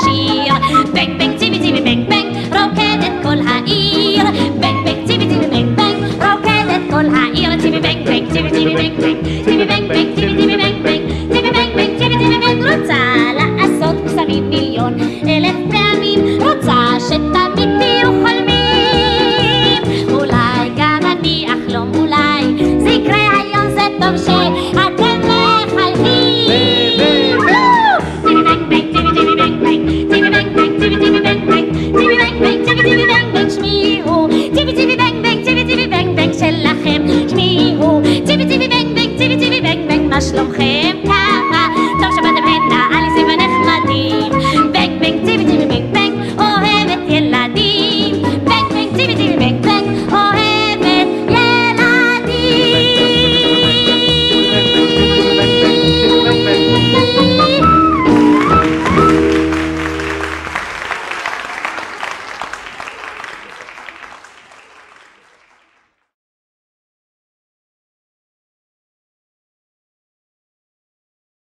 השיר. בק בק ציפי ציפי בק בק רוקדת כל העיר. בק בק ציפי ציפי בק בק רוקדת כל העיר. ציפי בק בק ציפי ציפי בק בק ציפי בק בק ציפי ציפי בק בק ציפי בק בק ציפי ציפי בק רוצה